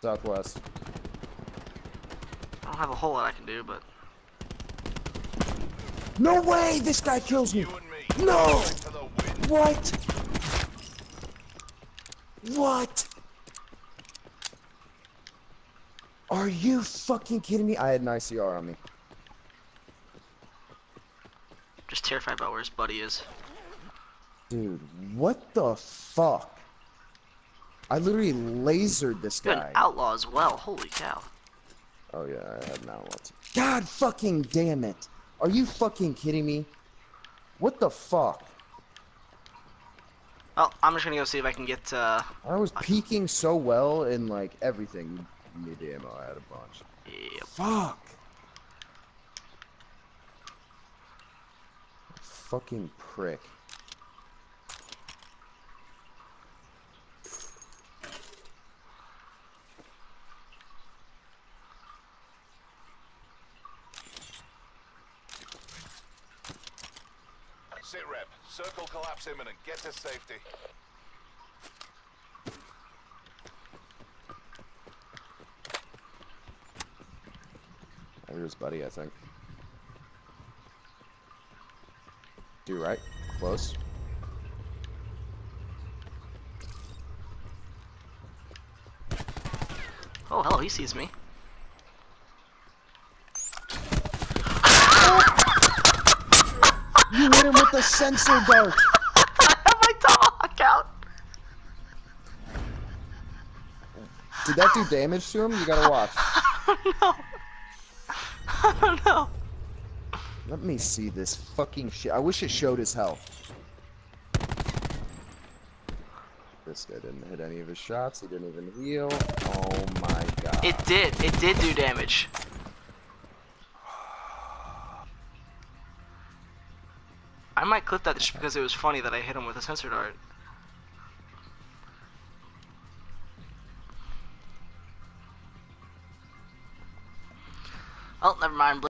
Southwest. I don't have a whole lot I can do, but No way! This guy kills me! You me. No! For the win. What? What? Are you fucking kidding me? I had an ICR on me. just terrified about where his buddy is. Dude, what the fuck? I literally lasered this guy. an outlaw as well. Holy cow. Oh yeah, I had an outlaw too. God fucking damn it. Are you fucking kidding me? What the fuck? Well, I'm just gonna go see if I can get. uh... I was peeking so well in like everything. Mid ammo, I had a bunch. Yep. Fuck. Fucking prick. Sit rep. Circle collapse imminent. Get to safety. Here's buddy, I think. Do right. Close. Oh, hello. He sees me. You hit him with the sensor dart. I have my tomahawk out. Did that do damage to him? You gotta watch. no. Oh no. Let me see this fucking shit. I wish it showed his health. This guy didn't hit any of his shots. He didn't even heal. Oh my god. It did. It did do damage. I might clip that just because it was funny that I hit him with a sensor dart. Oh, never mind.